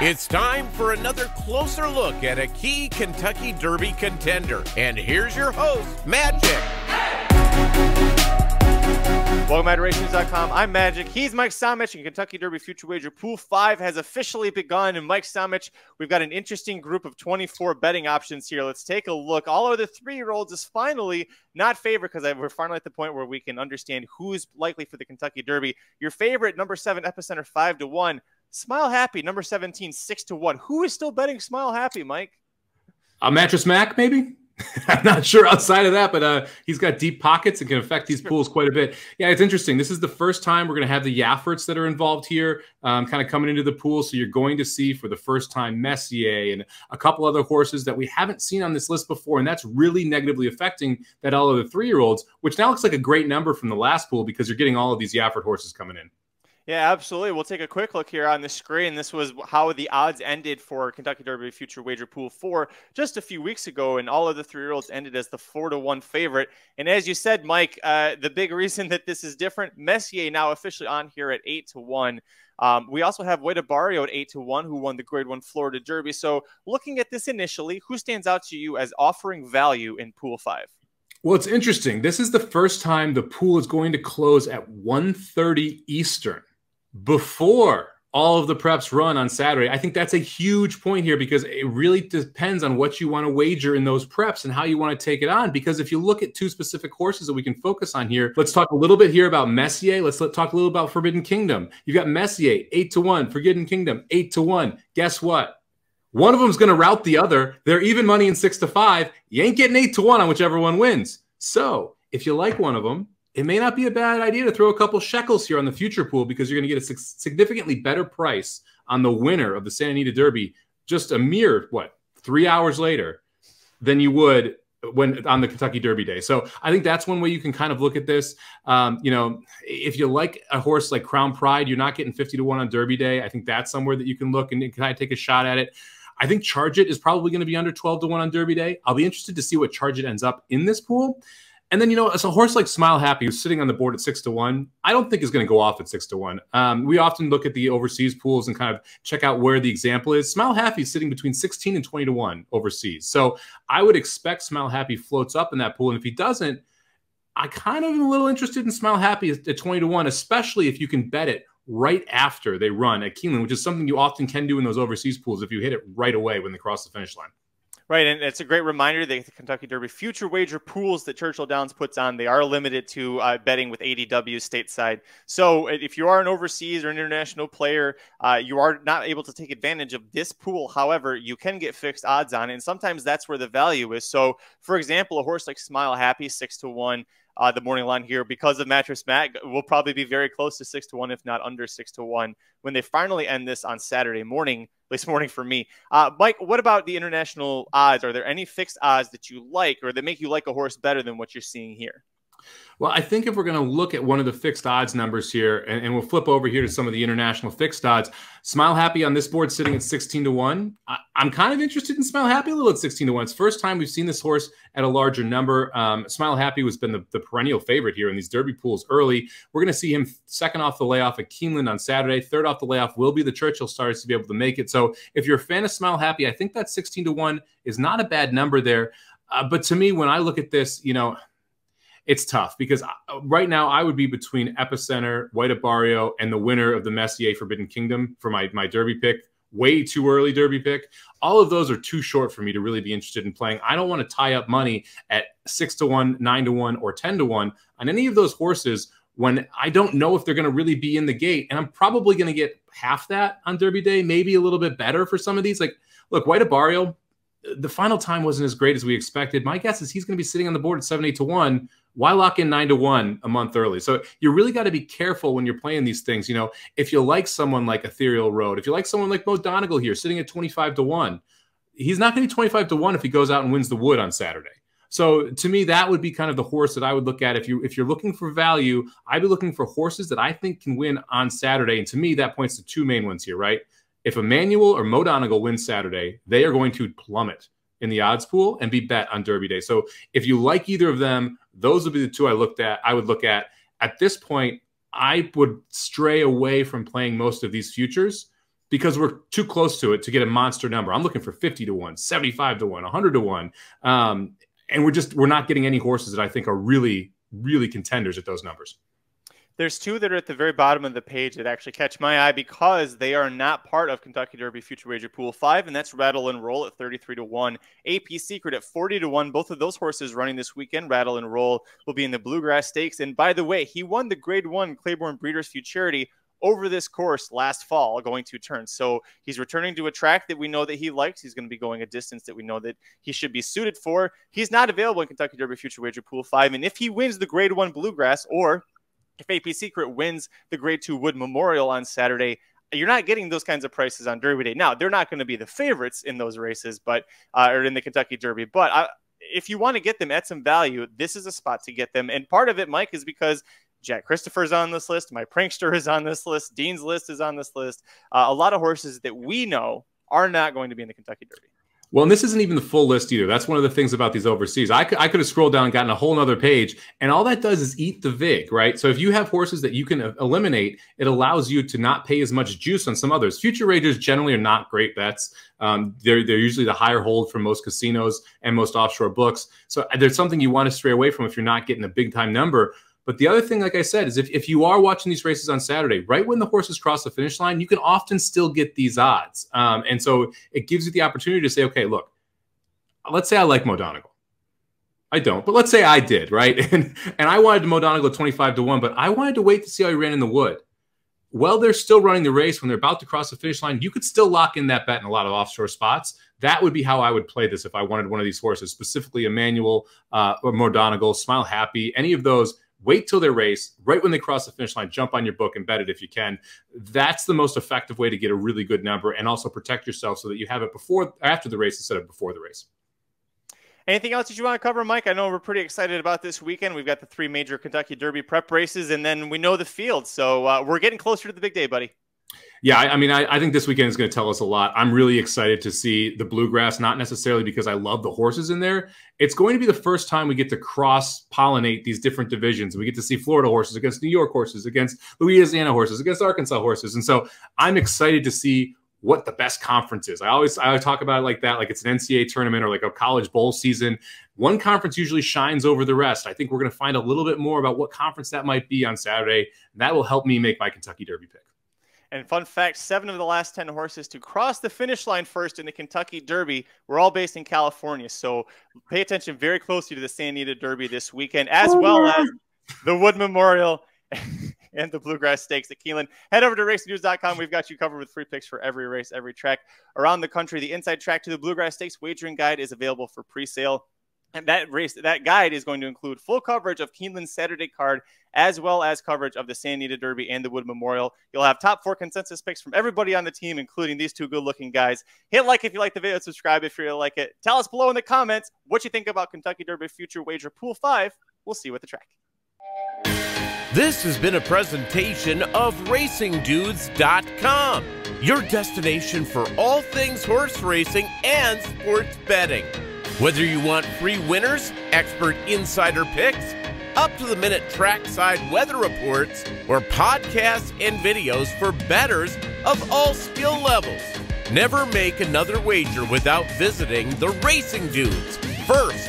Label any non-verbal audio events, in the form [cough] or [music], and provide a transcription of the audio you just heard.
It's time for another closer look at a key Kentucky Derby contender. And here's your host, Magic. Welcome to Racing.com. I'm Magic. He's Mike Somich, and Kentucky Derby Future Wager Pool 5 has officially begun. And Mike Somich, we've got an interesting group of 24 betting options here. Let's take a look. All of the three year olds is finally not favored because we're finally at the point where we can understand who's likely for the Kentucky Derby. Your favorite, number seven, Epicenter, 5 to 1. Smile Happy, number 17, 6 to 1. Who is still betting Smile Happy, Mike? A Mattress Mack, maybe? [laughs] I'm not sure outside of that, but uh, he's got deep pockets and can affect these pools quite a bit. Yeah, it's interesting. This is the first time we're going to have the Bafferts that are involved here, um, kind of coming into the pool. So you're going to see for the first time Messier and a couple other horses that we haven't seen on this list before, and that's really negatively affecting that all of the three year olds, which now looks like a great number from the last pool because you're getting all of these Baffert horses coming in. Yeah, absolutely. We'll take a quick look here on the screen. This was how the odds ended for Kentucky Derby Future Wager Pool 4 just a few weeks ago, and all of the three year olds ended as the 4 to 1 favorite. And as you said, Mike, uh, the big reason [laughs] that this is different Messier now officially on here at 8 to 1. Um, we also have White Abarrio at 8 to 1, who won the Grade 1 Florida Derby. So, looking at this initially, who stands out to you as offering value in Pool 5? Well, it's interesting. This is the first time the pool is going to close at 1:30 Eastern before all of the preps run on Saturday. I think that's a huge point here because it really depends on what you want to wager in those preps and how you want to take it on. Because if you look at two specific horses that we can focus on here, let's talk a little bit here about Messier. Let's let, talk a little about Forbidden Kingdom. You've got Messier, eight to one, Forbidden Kingdom, eight to one. Guess what? One of them's going to route the other. They're even money in six to five. You ain't getting eight to one on whichever one wins. So if you like one of them, it may not be a bad idea to throw a couple shekels here on the future pool because you're going to get a significantly better price on the winner of the Santa Anita Derby just a mere what three hours later than you would when on the Kentucky Derby day. So I think that's one way you can kind of look at this. Um, you know, if you like a horse like Crown Pride, you're not getting 50 to 1 on Derby day. I think that's somewhere that you can look and kind of take a shot at it. I think Charge It is probably going to be under 12 to 1 on Derby day. I'll be interested to see what Charge It ends up in this pool. And then, you know, as a horse like Smile Happy, who's sitting on the board at six to one, I don't think is going to go off at six to one. Um, we often look at the overseas pools and kind of check out where the example is. Smile Happy is sitting between 16 and 20 to one overseas. So I would expect Smile Happy floats up in that pool. And if he doesn't, I kind of am a little interested in Smile Happy at 20 to one, especially if you can bet it right after they run at Keeneland, which is something you often can do in those overseas pools if you hit it right away when they cross the finish line. Right, and it's a great reminder that the Kentucky Derby future wager pools that Churchill Downs puts on, they are limited to uh, betting with ADW stateside. So if you are an overseas or an international player, uh, you are not able to take advantage of this pool. However, you can get fixed odds on it, and sometimes that's where the value is. So, for example, a horse like Smile Happy, six to one, uh, the morning line here because of Mattress Mack will probably be very close to six to one, if not under six to one, when they finally end this on Saturday morning. [laughs] This morning for me, uh, Mike. What about the international odds? Are there any fixed odds that you like, or that make you like a horse better than what you're seeing here? Well, I think if we're going to look at one of the fixed odds numbers here, and, and, we'll flip over here to some of the international fixed odds. Smile Happy on this board sitting at 16 to 1. I, am kind of interested in Smile Happy a little at 16 to 1. It's first time we've seen this horse at a larger number. Um, Smile Happy has been the, the, perennial favorite here in these Derby pools early. We're going to see him second off the layoff at Keeneland on Saturday. Third off the layoff will be the Churchill Stars to be able to make it. So if you're a fan of Smile Happy, I think that 16 to 1 is not a bad number there. Uh, but to me, when I look at this, you know, it's tough because uh, right now I would be between Epicenter, White Abarrio, and the winner of the Messier Forbidden Kingdom for my my Derby pick. Way too early Derby pick. All of those are too short for me to really be interested in playing. I don't want to tie up money at six to one, nine to one, or ten to one on any of those horses when I don't know if they're going to really be in the gate. And I'm probably going to get half that on Derby Day, maybe a little bit better for some of these. Like, look, White Abarrio, the final time wasn't as great as we expected. My guess is he's going to be sitting on the board at seven, eight to one why lock in nine to one a month early? So you really got to be careful when you're playing these things. You know, if you like someone like Ethereal Road, if you like someone like Mo Donegal here sitting at 25 to one, he's not going to be 25 to one if he goes out and wins the wood on Saturday. So to me, that would be kind of the horse that I would look at if you if you're looking for value. I'd be looking for horses that I think can win on Saturday, and to me, that points to two main ones here, right? If Emmanuel or Mo Donegal wins Saturday, they are going to plummet in the odds pool and be bet on Derby Day. So if you like either of them, those would be the two I looked at. I would look at at this point. I would stray away from playing most of these futures because we're too close to it to get a monster number. I'm looking for 50 to 1, 75 to 1, 100 to 1. Um, and we're just we're not getting any horses that I think are really really contenders at those numbers. There's two that are at the very bottom of the page that actually catch my eye because they are not part of Kentucky Derby Future Wager Pool 5, and that's Rattle and Roll at 33 to 1, AP Secret at 40 to 1. Both of those horses running this weekend. Rattle and Roll will be in the Bluegrass Stakes. And by the way, he won the Grade 1 Claiborne Breeders' Futurity over this course last fall, going two turns. So he's returning to a track that we know that he likes. He's going to be going a distance that we know that he should be suited for. He's not available in Kentucky Derby Future Wager Pool 5. And if he wins the Grade 1 Bluegrass or if AP Secret wins the Grade 2 Wood Memorial on Saturday, you're not getting those kinds of prices on Derby Day. Now, they're not going to be the favorites in those races, but uh, or in the Kentucky Derby. But I, if you want to get them at some value, this is a spot to get them. And part of it, Mike, is because Jack Christopher's on this list, my prankster is on this list, Dean's list is on this list. Uh, a lot of horses that we know are not going to be in the Kentucky Derby. Well, and this isn't even the full list either. That's one of the things about these overseas. I could, I could have scrolled down and gotten a whole other page, and all that does is eat the vig, right? So if you have horses that you can eliminate, it allows you to not pay as much juice on some others. Future Wagers generally are not great bets. Um, they're, they're usually the higher hold for most casinos and most offshore books. So uh, there's something you want to stray away from if you're not getting a big time number. But the other thing, like I said, is if, if you are watching these races on Saturday, right when the horses cross the finish line, you can often still get these odds. Um, and so it gives you the opportunity to say, okay, look, let's say I like Mo Donegal. I don't, but let's say I did, right? [laughs] And and I wanted Mo Donegal 25 to 1, but I wanted to wait to see how he ran in the wood. Well, they're still running the race when they're about to cross the finish line. You could still lock in that bet in a lot of offshore spots. That would be how I would play this if I wanted one of these horses, specifically Emmanuel uh, or Mo Donegal, Smile Happy, any of those wait till their race, right when they cross the finish line, jump on your book and bet it if you can. That's the most effective way to get a really good number and also protect yourself so that you have it before after the race instead of before the race. Anything else that you want to cover, Mike? I know we're pretty excited about this weekend. We've got the three major Kentucky Derby prep races, and then we know the field. So uh, we're getting closer to the big day, buddy. Yeah, I, I mean, I, I, think this weekend is going to tell us a lot. I'm really excited to see the bluegrass, not necessarily because I love the horses in there. It's going to be the first time we get to cross pollinate these different divisions. We get to see Florida horses against New York horses, against Louisiana horses, against Arkansas horses. And so I'm excited to see what the best conference is. I always I talk about it like that, like it's an NCAA tournament or like a college bowl season. One conference usually shines over the rest. I think we're going to find a little bit more about what conference that might be on Saturday. That will help me make my Kentucky Derby pick. And fun fact seven of the last 10 horses to cross the finish line first in the Kentucky Derby were all based in California. So pay attention very closely to the Santa Anita Derby this weekend, as oh, well as the Wood Memorial [laughs] and the Bluegrass Stakes at Keeneland. Head over to racenews.com. We've got you covered with free picks for every race, every track around the country. The inside track to the Bluegrass Stakes wagering guide is available for pre sale. And that race, that guide is going to include full coverage of Keeneland's Saturday card, as well as coverage of the Santa Anita Derby and the Wood Memorial. You'll have top four consensus picks from everybody on the team, including these two good-looking guys. Hit like if you like the video, subscribe if you like it. Tell us below in the comments what you think about Kentucky Derby Future Wager Pool Five. We'll see you at the track. This has been a presentation of RacingDudes.com, your destination for all things horse racing and sports betting. Whether you want free winners, expert insider picks, up to the minute trackside weather reports, or podcasts and videos for betters of all skill levels. Never make another wager without visiting the Racing Dudes. First,